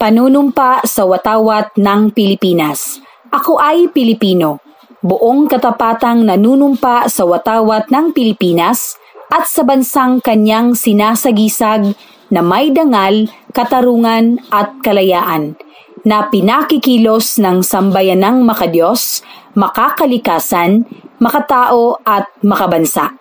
Panunumpa sa watawat ng Pilipinas. Ako ay Pilipino. Buong katapatang nanunumpa sa watawat ng Pilipinas at sa bansang kanyang sinasagisag na may dangal, katarungan at kalayaan na pinakikilos ng sambayanang makadiyos, makakalikasan, makatao at makabansa.